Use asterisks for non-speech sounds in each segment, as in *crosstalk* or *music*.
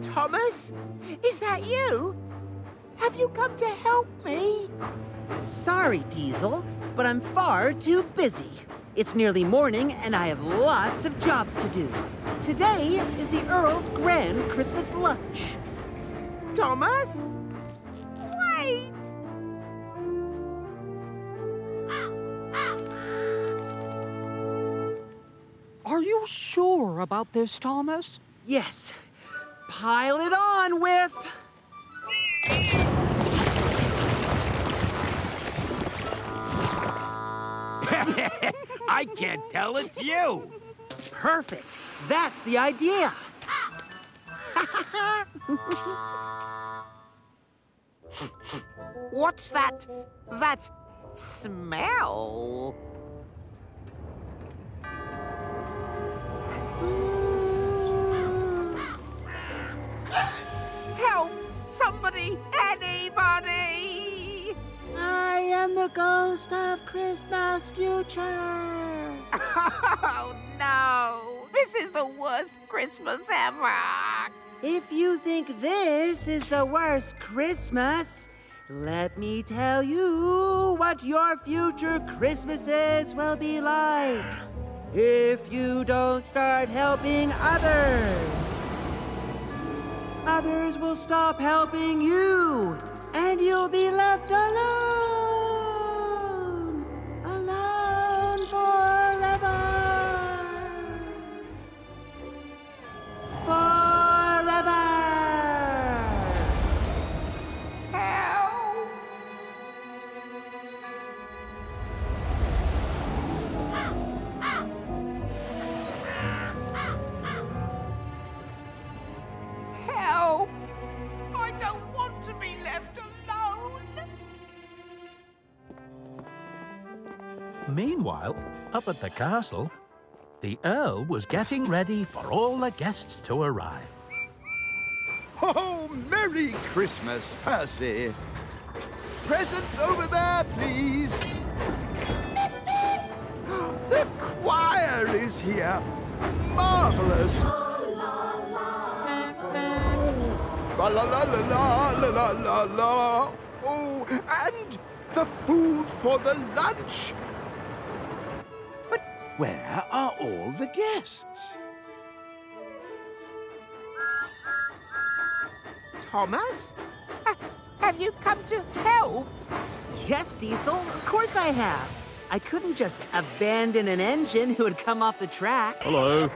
Thomas? Is that you? Have you come to help me? Sorry, Diesel, but I'm far too busy. It's nearly morning, and I have lots of jobs to do. Today is the Earl's grand Christmas lunch. Thomas? Wait! Are you sure about this, Thomas? Yes. Pile it on, with... *laughs* I can't tell it's you. Perfect. That's the idea. *laughs* What's that? That smell? Somebody! Anybody! I am the ghost of Christmas future. *laughs* Oh no! This is the worst Christmas ever! If you think this is the worst Christmas, let me tell you what your future Christmases will be like. If you don't start helping others, others will stop helping you, and you'll be left alone. Meanwhile, up at the castle, the Earl was getting ready for all the guests to arrive. Oh, Merry Christmas, Percy. Presents over there, please. *gasps* The choir is here. Marvelous. Fa la la la la la la la la. Oh, and the food for the lunch. But where are all the guests? Thomas? Ha- have you come to help? Yes, Diesel, of course I have. I couldn't just abandon an engine who had come off the track. Hello.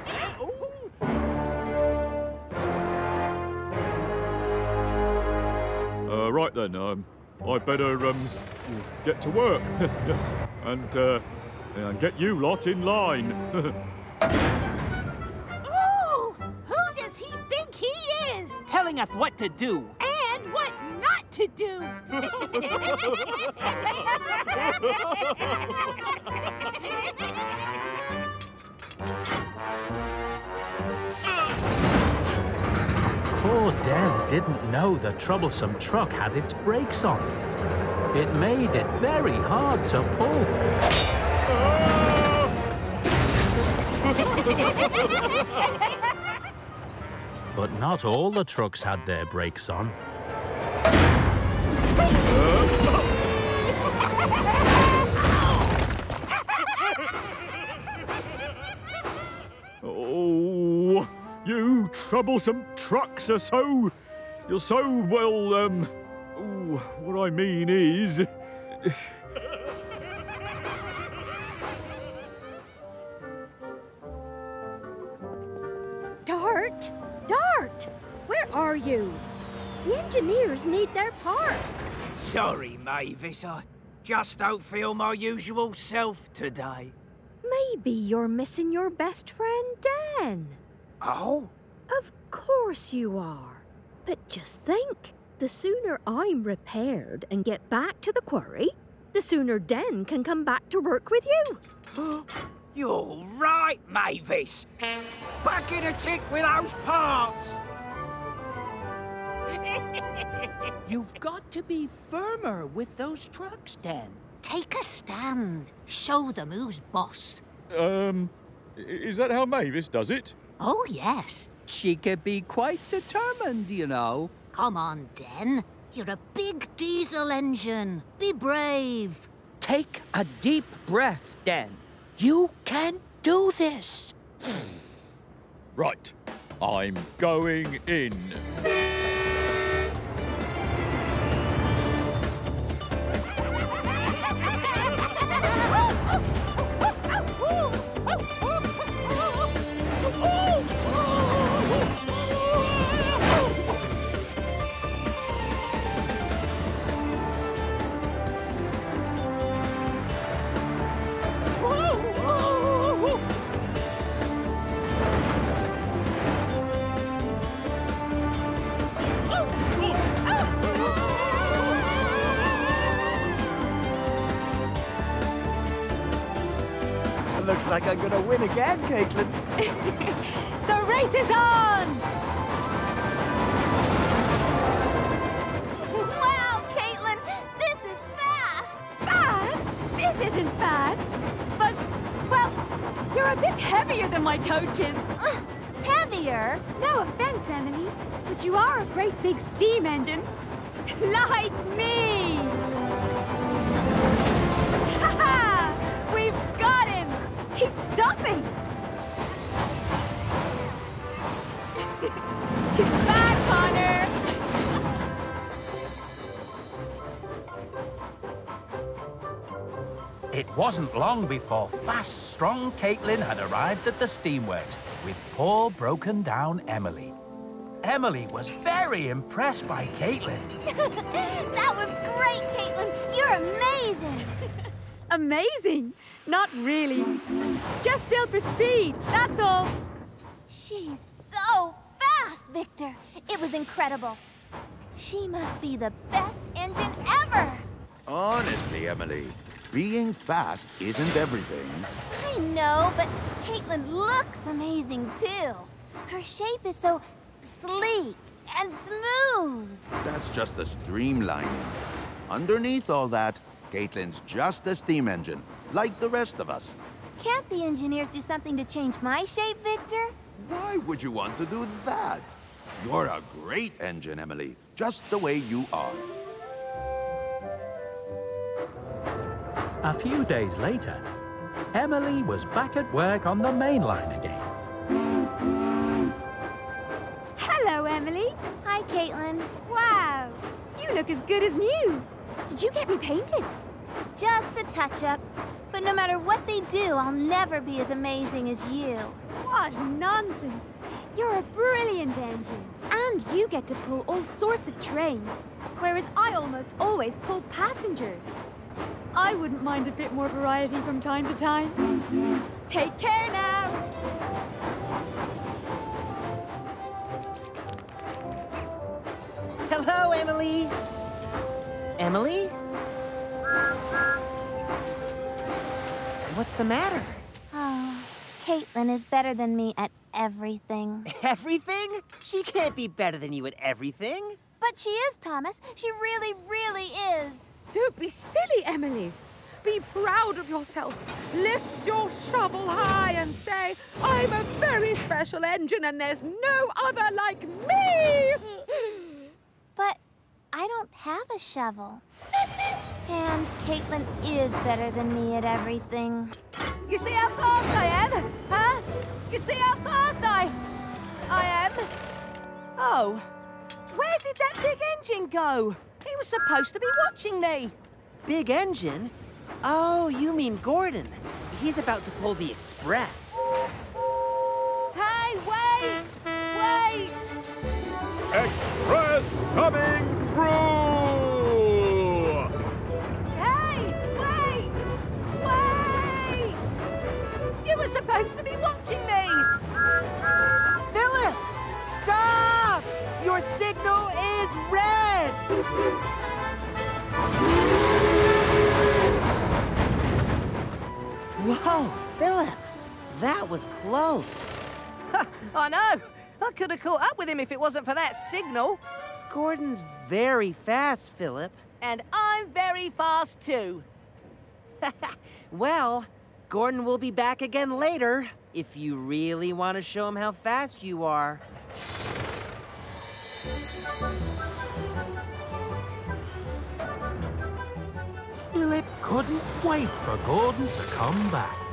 Uh, right then, um, I better um, get to work. *laughs* yes, and uh, and get you lot in line. *laughs* Oh, who does he think he is? Telling us what to do. And what not to do? Poor Den didn't know the troublesome truck had its brakes on. It made it very hard to pull. *laughs* But not all the trucks had their brakes on. oh, you troublesome trucks are so. You're so well. Um. Oh, what I mean is. Dart! Dart! Where are you? The engineers need their parts. Sorry, Mavis. I just don't feel my usual self today. Maybe you're missing your best friend, Den. Oh? Of course you are. But just think the sooner I'm repaired and get back to the quarry, the sooner Den can come back to work with you. *gasps* You're right, Mavis. Back in a tick with those parts. *laughs* You've got to be firmer with those trucks, Den. Take a stand. Show them who's boss. Um. Is that how Mavis does it? Oh, yes. She could be quite determined, you know. Come on, Den. You're a big diesel engine. Be brave. Take a deep breath, Den. You can do this. Right. I'm going in. Looks like I'm gonna win again, Caitlin. *laughs* The race is on! Wow, Caitlin, this is fast. Fast? This isn't fast. But, well, you're a bit heavier than my coaches. Heavier? No offense, Emily, but you are a great big steam engine. *laughs* like me! He's stopping! Too bad, Connor! It wasn't long before fast, strong Caitlin had arrived at the steamworks with poor, broken down Emily. Emily was very impressed by Caitlin. *laughs* that was great, Caitlin. You're amazing. Amazing! Not really. Just built for speed, that's all. She's so fast, Victor. It was incredible. She must be the best engine ever. Honestly, Emily, being fast isn't everything. I know, but Caitlin looks amazing too. Her shape is so sleek and smooth. That's just the streamlining. Underneath all that, Caitlin's just a steam engine, like the rest of us. Can't the engineers do something to change my shape, Victor? Why would you want to do that? You're a great engine, Emily, just the way you are. A few days later, Emily was back at work on the main line again. Hello, Emily. Hi, Caitlin. Wow, you look as good as new. Did you get me painted? Just a touch-up. But no matter what they do, I'll never be as amazing as you. What nonsense! You're a brilliant engine. And you get to pull all sorts of trains, whereas I almost always pull passengers. I wouldn't mind a bit more variety from time to time. Take care now! Emily? What's the matter? Oh, Caitlin is better than me at everything. *laughs* Everything? She can't be better than you at everything. But she is, Thomas. She really, really is. Don't be silly, Emily. Be proud of yourself. Lift your shovel high and say, I'm a very special engine and there's no other like me. *laughs* But I don't have a shovel. And Caitlin is better than me at everything. You see how fast I am? Huh? You see how fast I... I am? Oh, where did that big engine go? He was supposed to be watching me. Big engine? Oh, you mean Gordon. He's about to pull the express. Express coming through! Hey, wait! Wait! You were supposed to be watching me! Philip! Stop! Your signal is red! Whoa, Philip! That was close. *laughs* Oh, I know! I could have caught up with him if it wasn't for that signal. Gordon's very fast, Philip. And I'm very fast too. *laughs* Well, Gordon will be back again later if you really want to show him how fast you are. Philip couldn't wait for Gordon to come back.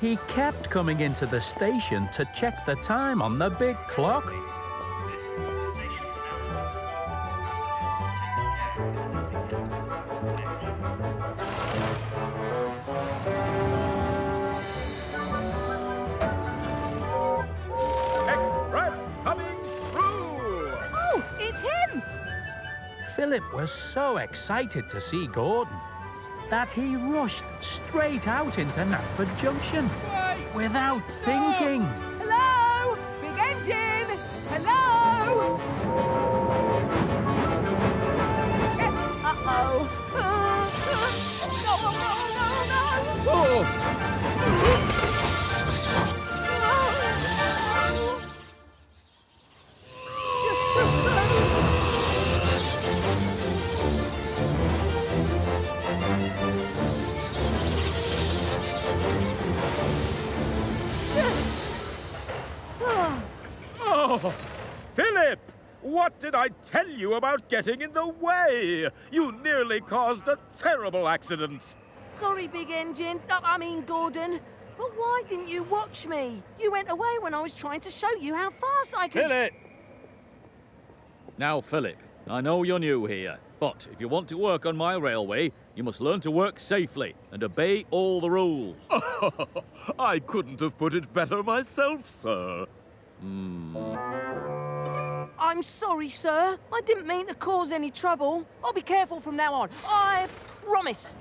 He kept coming into the station to check the time on the big clock. Express coming through! Oh, it's him! Philip was so excited to see Gordon that he rushed straight out into Knapford Junction without thinking. What did I tell you about getting in the way? You nearly caused a terrible accident. Sorry, Big Engine. I mean, Gordon. But why didn't you watch me? You went away when I was trying to show you how fast I could... Philip! Now, Philip, I know you're new here, but if you want to work on my railway, you must learn to work safely and obey all the rules. *laughs* I couldn't have put it better myself, sir. Hmm. I'm sorry, sir. I didn't mean to cause any trouble. I'll be careful from now on. I promise.